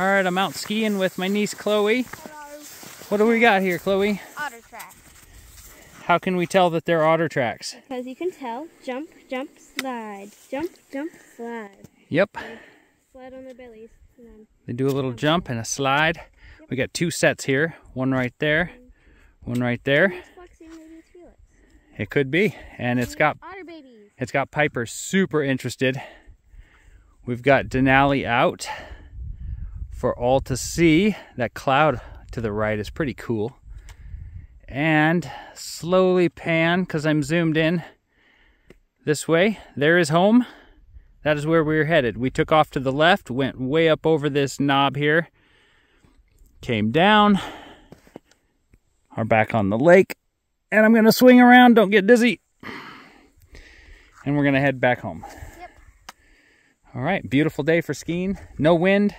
All right, I'm out skiing with my niece Chloe. Hello. What do we got here, Chloe? Otter track. How can we tell that they're otter tracks? Because you can tell. Jump, jump, slide. Jump, jump, slide. Yep, Slide on their bellies. And then they do a little jump and a slide. We got two sets here, one right there, one right there. it's flexing, maybe it's Felix. It could be, and it's got Otter babies. it's got Piper super interested. We've got Denali out for all to see. That cloud to the right is pretty cool. And slowly pan because I'm zoomed in this way. There is home. That is where we are headed. We took off to the left, went way up over this knob here, came down, are back on the lake, and I'm going to swing around. Don't get dizzy. And we're going to head back home. Yep. All right, beautiful day for skiing. No wind,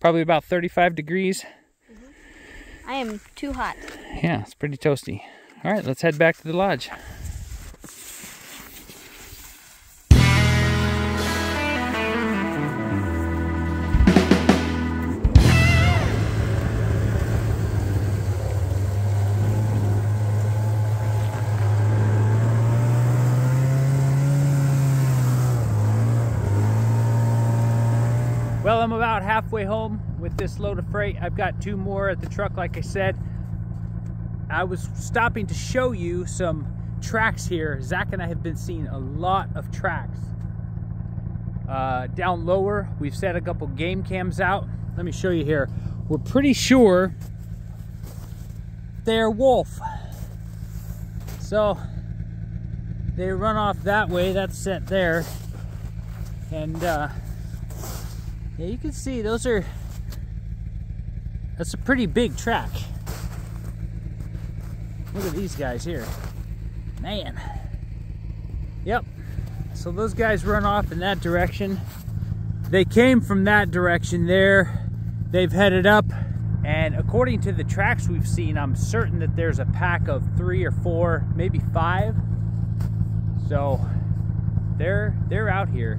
probably about 35 degrees. I am too hot. Yeah, it's pretty toasty. All right, let's head back to the lodge. About halfway home with this load of freight. I've got two more at the truck, like I said. I was stopping to show you some tracks here. Zach and I have been seeing a lot of tracks. Uh, down lower, we've set a couple game cams out. Let me show you here. We're pretty sure they're wolf. So they run off that way. That's set there. And uh, yeah, you can see those are, that's a pretty big track. Look at these guys here. Man. Yep. So those guys run off in that direction. They came from that direction there. They've headed up. And according to the tracks we've seen, I'm certain that there's a pack of three or four, maybe five. So they're they're out here.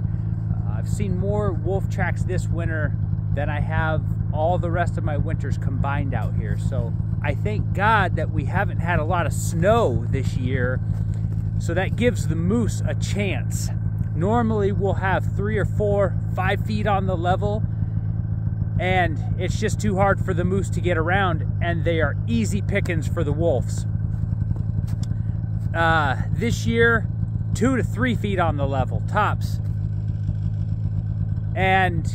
I've seen more wolf tracks this winter than I have all the rest of my winters combined out here. So I thank God that we haven't had a lot of snow this year. So that gives the moose a chance. Normally we'll have three or four, five feet on the level, and it's just too hard for the moose to get around, and they are easy pickings for the wolves. Uh, this year, two to three feet on the level, tops. And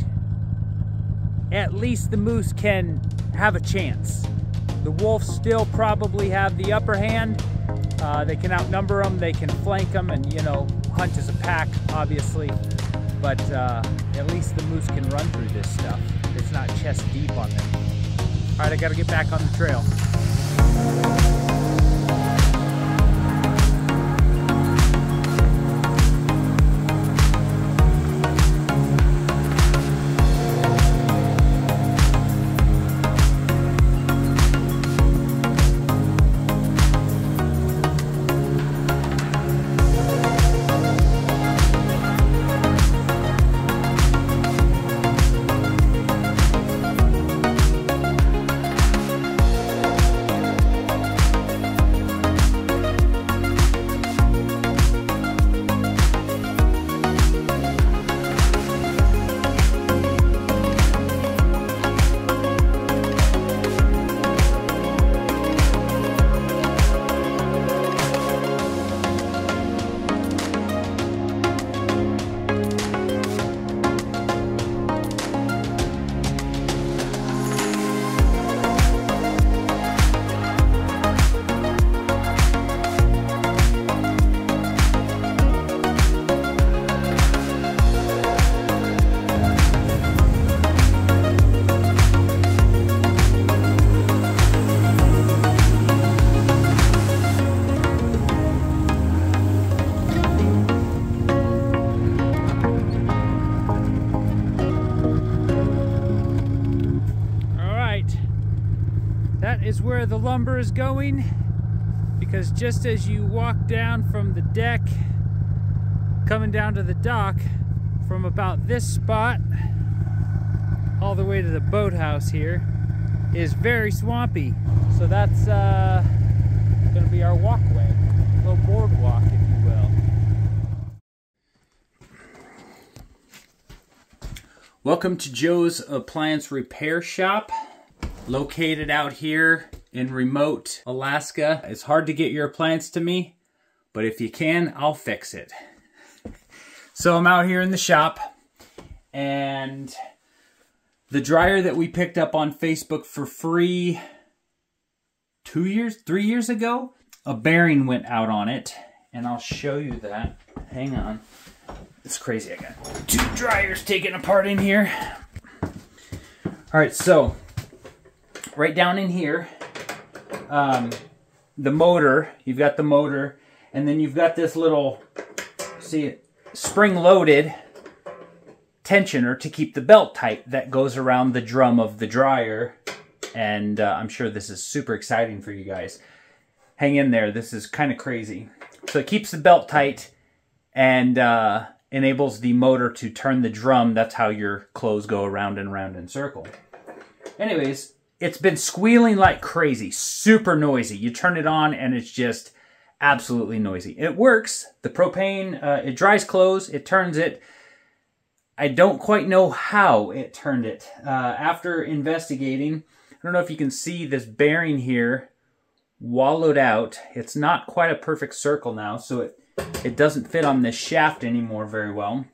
at least the moose can have a chance. The wolves still probably have the upper hand. Uh, they can outnumber them, they can flank them, and you know, hunt as a pack, obviously. But uh, at least the moose can run through this stuff. It's not chest deep on them. All right, I got to get back on the trail. Where the lumber is going because just as you walk down from the deck, coming down to the dock, from about this spot all the way to the boathouse here is very swampy. So that's uh, gonna be our walkway, a little boardwalk, if you will. Welcome to Joe's Appliance Repair Shop, located out here in remote Alaska. It's hard to get your appliance to me, but if you can, I'll fix it. So I'm out here in the shop, and the dryer that we picked up on Facebook for free two years, three years ago, a bearing went out on it, and I'll show you that. Hang on. It's crazy. I got two dryers taken apart in here. All right, so right down in here, um, the motor, you've got the motor, and then you've got this little, see spring-loaded tensioner to keep the belt tight that goes around the drum of the dryer. And uh, I'm sure this is super exciting for you guys. Hang in there. This is kind of crazy. So it keeps the belt tight and uh, enables the motor to turn the drum. That's how your clothes go around and around in circle. Anyways, it's been squealing like crazy, super noisy. You turn it on and it's just absolutely noisy. It works. The propane, uh, it dries clothes, it turns it. I don't quite know how it turned it. Uh, after investigating, I don't know if you can see this bearing here wallowed out. It's not quite a perfect circle now, so it, it doesn't fit on this shaft anymore very well.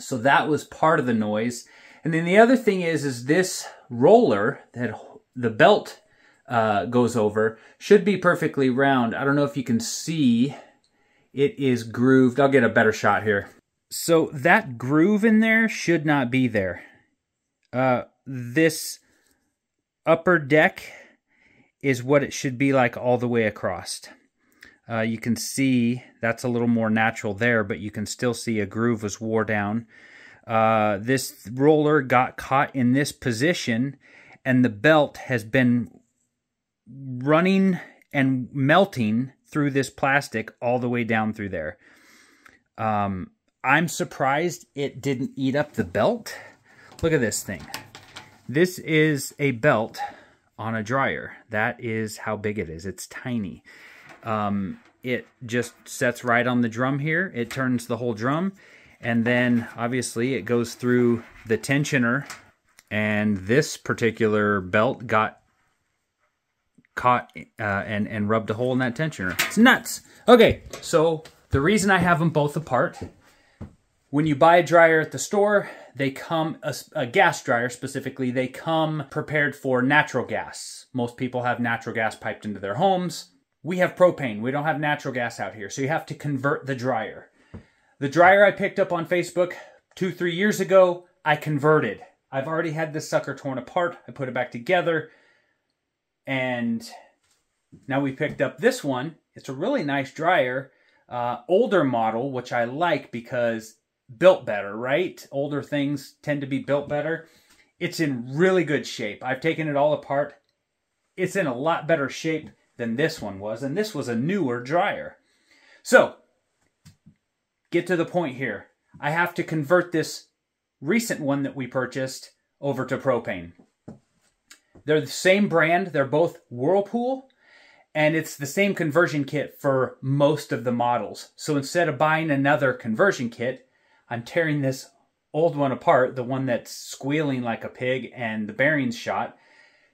So that was part of the noise. And then the other thing is, is this roller that the belt uh, goes over should be perfectly round. I don't know if you can see, it is grooved. I'll get a better shot here. So that groove in there should not be there. Uh, this upper deck is what it should be like all the way across. Uh, you can see that's a little more natural there, but you can still see a groove was wore down. Uh, this roller got caught in this position and the belt has been running and melting through this plastic all the way down through there. Um, I'm surprised it didn't eat up the belt. Look at this thing. This is a belt on a dryer. That is how big it is. It's tiny. Um, it just sets right on the drum here. It turns the whole drum. And then obviously it goes through the tensioner. And this particular belt got caught uh, and, and rubbed a hole in that tensioner. It's nuts. Okay, so the reason I have them both apart when you buy a dryer at the store, they come, a, a, gas dryer specifically, they come prepared for natural gas. Most people have natural gas piped into their homes. We have propane. We don't have natural gas out here. So you have to convert the dryer. The dryer I picked up on Facebook two, three years ago, I converted. I've already had this sucker torn apart. I put it back together. And now we picked up this one. It's a really nice dryer. Uh, older model, which I like because built better, right? Older things tend to be built better. It's in really good shape. I've taken it all apart. It's in a lot better shape than this one was, and this was a newer dryer. So, get to the point here. I have to convert this recent one that we purchased over to propane. They're the same brand. They're both Whirlpool, and it's the same conversion kit for most of the models. So instead of buying another conversion kit, I'm tearing this old one apart, the one that's squealing like a pig and the bearings shot,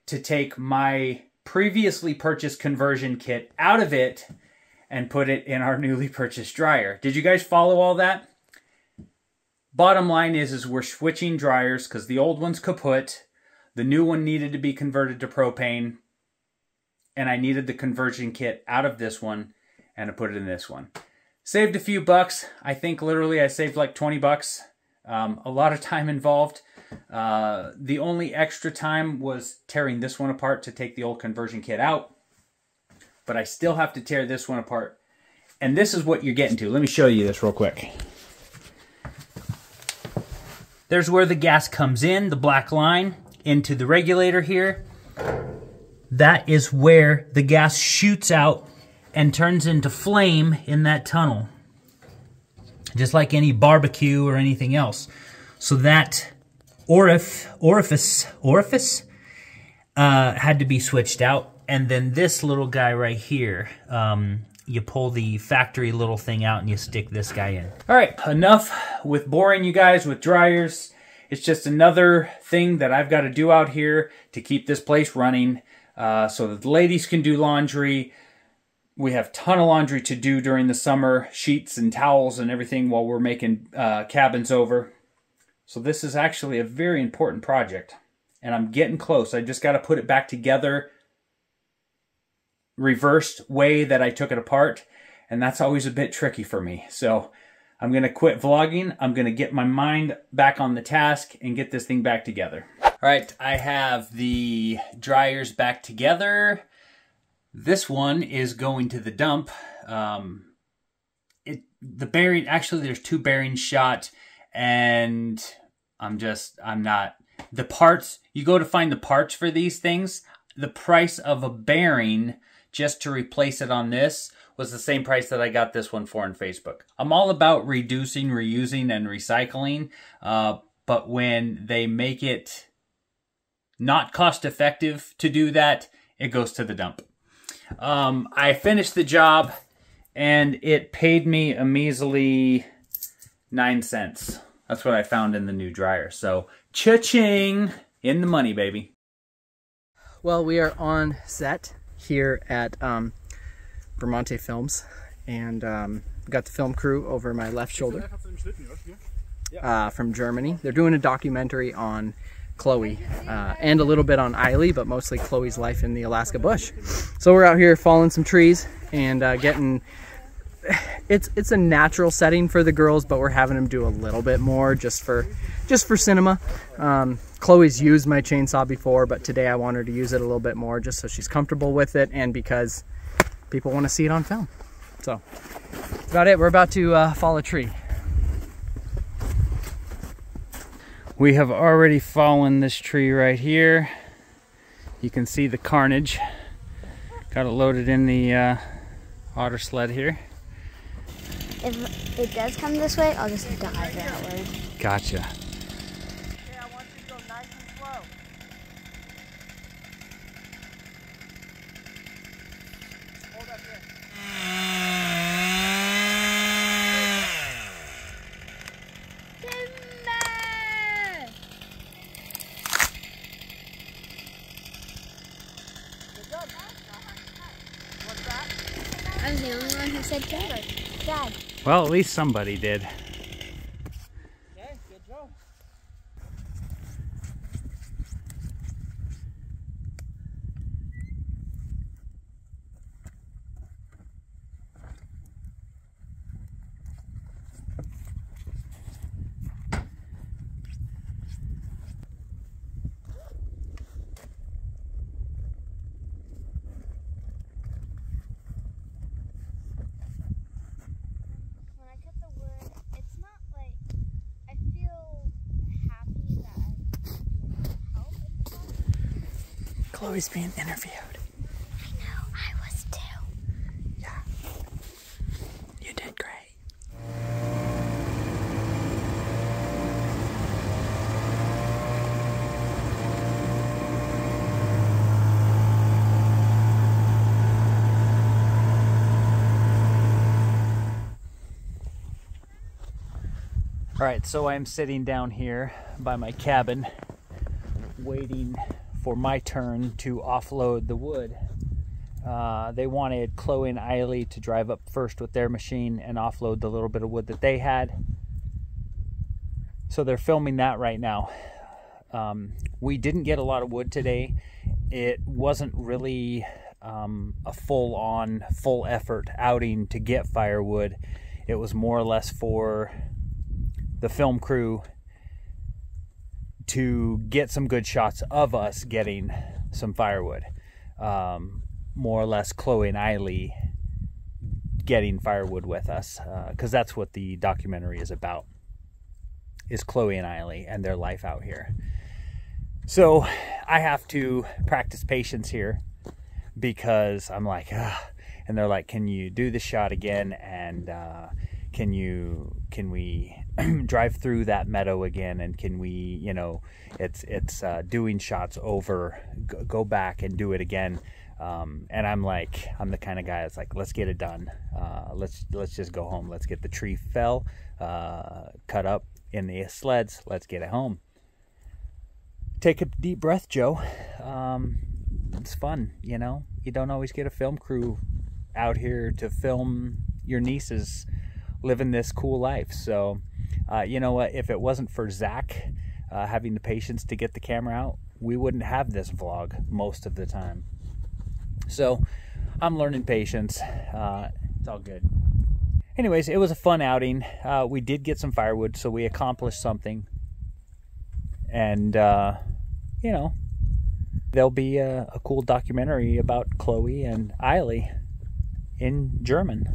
to take my previously purchased conversion kit out of it and put it in our newly purchased dryer. Did you guys follow all that? Bottom line is, is we're switching dryers because the old one's kaput. The new one needed to be converted to propane. And I needed the conversion kit out of this one and to put it in this one. Saved a few bucks. I think literally I saved like 20 bucks. Um, a lot of time involved. Uh, the only extra time was tearing this one apart to take the old conversion kit out. But I still have to tear this one apart. And this is what you're getting to. Let me show you this real quick. There's where the gas comes in, the black line, into the regulator here. That is where the gas shoots out and turns into flame in that tunnel. Just like any barbecue or anything else. So that orif orifice orifice uh, had to be switched out. And then this little guy right here, um, you pull the factory little thing out and you stick this guy in. All right, enough with boring you guys with dryers. It's just another thing that I've got to do out here to keep this place running uh, so that the ladies can do laundry. We have ton of laundry to do during the summer, sheets and towels and everything while we're making uh, cabins over. So this is actually a very important project and I'm getting close. I just got to put it back together reversed way that I took it apart. And that's always a bit tricky for me. So I'm going to quit vlogging. I'm going to get my mind back on the task and get this thing back together. All right, I have the dryers back together. This one is going to the dump. Um, it the bearing actually there's two bearings shot and I'm just I'm not the parts you go to find the parts for these things the price of a bearing just to replace it on this was the same price that I got this one for on Facebook. I'm all about reducing, reusing, and recycling, uh, but when they make it not cost effective to do that, it goes to the dump. Um, I finished the job and it paid me a measly nine cents. That's what I found in the new dryer. So, cha-ching in the money, baby. Well, we are on set here at um, Bramante Films, and um, got the film crew over my left shoulder uh, from Germany. They're doing a documentary on Chloe uh, and a little bit on Eiley, but mostly Chloe's life in the Alaska bush. So we're out here falling some trees and uh, getting. It's it's a natural setting for the girls, but we're having them do a little bit more just for just for cinema. Um, Chloe's used my chainsaw before, but today I want her to use it a little bit more just so she's comfortable with it and because people want to see it on film. So that's about it. We're about to uh, fall a tree. We have already fallen this tree right here. You can see the carnage. Got it loaded in the uh, otter sled here. If it does come this way, I'll just dive that way. Gotcha. I was the only one who said dad. Dad. Well, at least somebody did. When I cut the wood, it's not like I feel happy that I'm being help and stuff. Chloe's being interviewed. I know, I was too. Yeah. You did great. All right, so I'm sitting down here by my cabin waiting for my turn to offload the wood. Uh, they wanted Chloe and Eiley to drive up first with their machine and offload the little bit of wood that they had. So they're filming that right now. Um, we didn't get a lot of wood today. It wasn't really um, a full on, full effort outing to get firewood. It was more or less for the film crew to get some good shots of us getting some firewood. Um, more or less, Chloe and Eiley getting firewood with us, because that's what the documentary is about. Is Chloe and Eiley and their life out here. So I have to practice patience here because I'm like, Ugh. and they're like, "Can you do the shot again?" and uh, can you can we drive through that meadow again? And can we you know it's it's uh, doing shots over go, back and do it again. Um, and I'm like I'm the kind of guy that's like let's get it done. Uh, let's let's just go home. Let's get the tree fell uh, cut up in the sleds. Let's get it home. Take a deep breath Joe. Um, it's fun you know? You don't always get a film crew out here to film your nieces living this cool life. So, uh, you know what? If it wasn't for Zach uh, having the patience to get the camera out, we wouldn't have this vlog most of the time. So, I'm learning patience. Uh, it's all good. Anyways, it was a fun outing. Uh, we did get some firewood, so we accomplished something. And, uh, you know, there'll be a, a cool documentary about Chloe and Eiley in German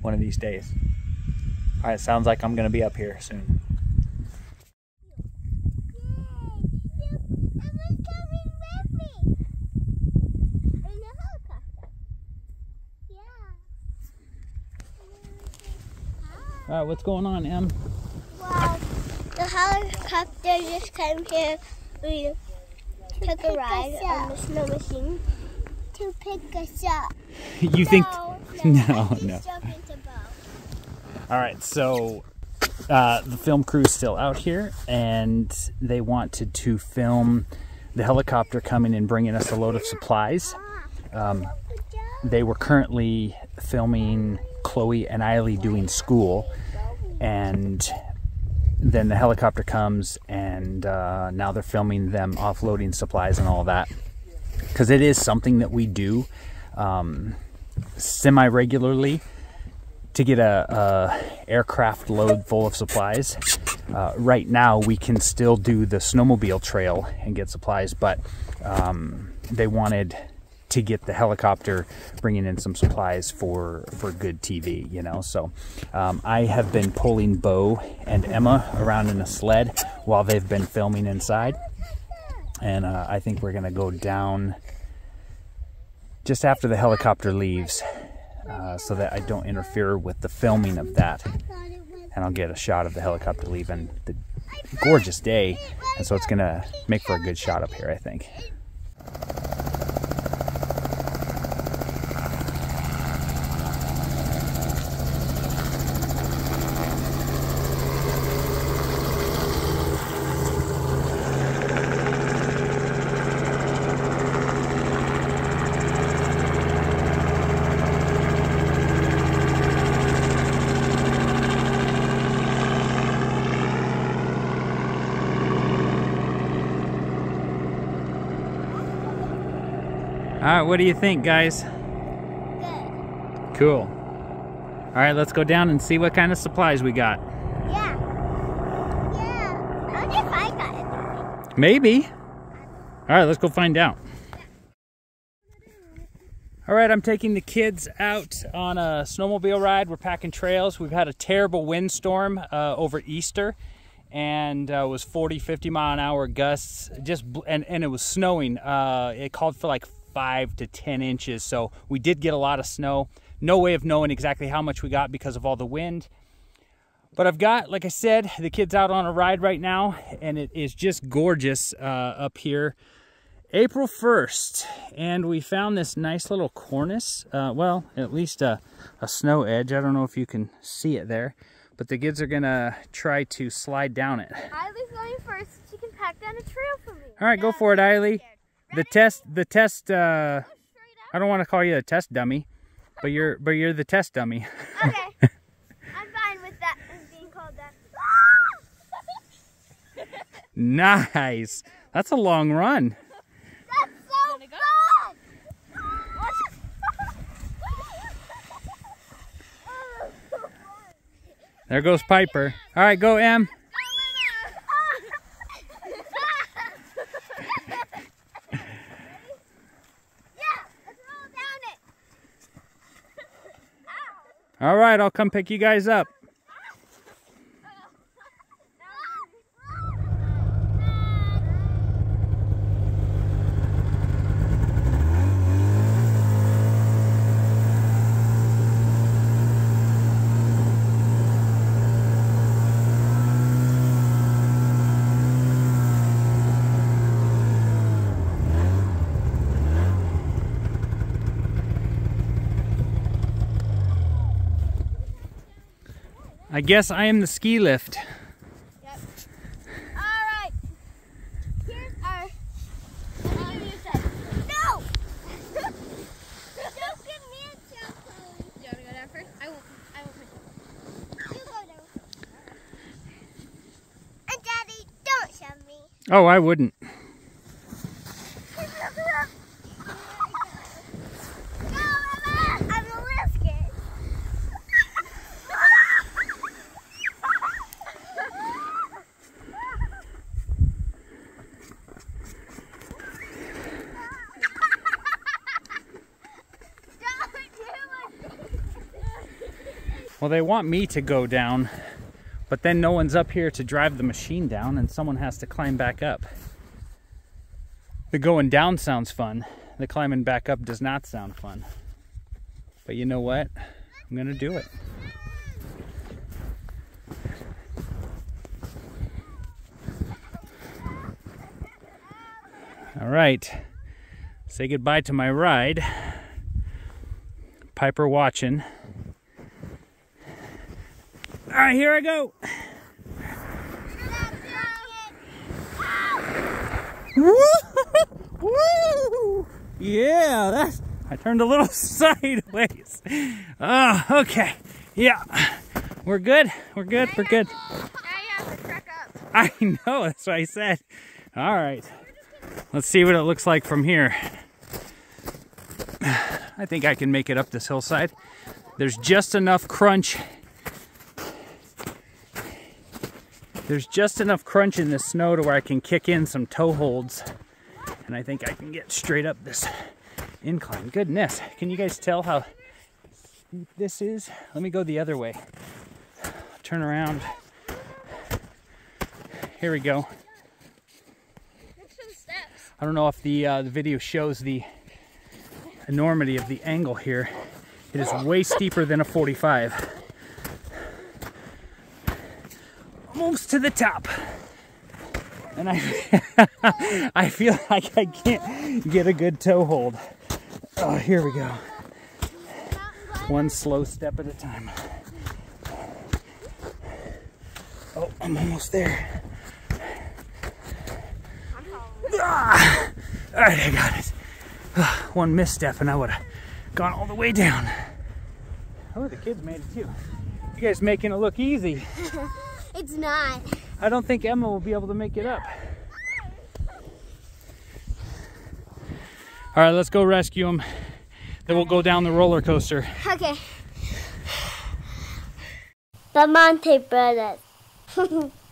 one of these days. All right, sounds like I'm going to be up here soon. All right, what's going on, Em? Well, the helicopter just came here. We took a ride on the snow machine to pick us up. you think? No, No, no. All right, so uh, the film crew's still out here, and they wanted to film the helicopter coming and bringing us a load of supplies. Um, they were currently filming Chloe and Eiley doing school, and then the helicopter comes, and uh, now they're filming them offloading supplies and all that. Because it is something that we do um, semi regularly to get a, a aircraft load full of supplies. Uh, right now, we can still do the snowmobile trail and get supplies, but um, they wanted to get the helicopter bringing in some supplies for for good TV, you know. So um, I have been pulling Bo and Emma around in a sled while they've been filming inside, and uh, I think we're gonna go down just after the helicopter leaves uh, so that I don't interfere with the filming of that. And I'll get a shot of the helicopter leaving. The gorgeous day, and so it's gonna make for a good shot up here, I think. Right, what do you think, guys? Good. Cool. All right, let's go down and see what kind of supplies we got. Yeah. Yeah. I wonder if I got it. Maybe. All right, let's go find out. All right, I'm taking the kids out on a snowmobile ride. We're packing trails. We've had a terrible windstorm uh, over Easter, and uh, it was 40, 50 mile an hour gusts. Just and and it was snowing. Uh, it called for like five to 10 inches, so we did get a lot of snow. No way of knowing exactly how much we got because of all the wind. But I've got, like I said, the kids out on a ride right now, and it is just gorgeous uh, up here. April 1st, and we found this nice little cornice. Uh, well, at least a, a snow edge. I don't know if you can see it there, but the kids are gonna try to slide down it. Eileen's going first. She can pack down a trail for me. All right, go for it, Eiley. The test, the test. Uh, I don't want to call you a test dummy, but you're, but you're the test dummy. Okay. I'm fine with that as being called that. nice. That's a long run. That's so fun! There goes Piper. All right, go Em. All right, I'll come pick you guys up. Guess I am the ski lift. Yep. Alright. Here's our. Let me give you a shot. No! Don't give me a shot, Chloe. Do you want to go down first? I will. I will push you. You go down. And Daddy, don't shove me. Oh, I wouldn't. Go, Mama! I'm a biscuit. Well, they want me to go down, but then no one's up here to drive the machine down and someone has to climb back up. The going down sounds fun. The climbing back up does not sound fun. But you know what? I'm to do it. All right. Say goodbye to my ride. Piper watching. All right, here I go. Woo! Yeah, that's. I turned a little sideways. Ah, okay. Yeah, we're good. We're good. We're good. I know. That's what I said. All right. Let's see what it looks like from here. I think I can make it up this hillside. There's just enough crunch. There's just enough crunch in the snow to where I can kick in some toe holds. And I think I can get straight up this incline. Goodness. Can you guys tell how steep this is? Let me go the other way. Turn around. Here we go. I don't know if the uh, the video shows the enormity of the angle here. It is way steeper than a 45. Almost to the top. And I I feel like I can't get a good toe hold. Oh, here we go. One slow step at a time. Oh, I'm almost there. Ah! All right, I got it. Ah, One misstep and I would have gone all the way down. Oh, the kids made it too. You guys making it look easy. It's not. I don't think Emma will be able to make it up. All right, let's go rescue him. Then we'll go down the roller coaster. Okay. Bramante Brothers.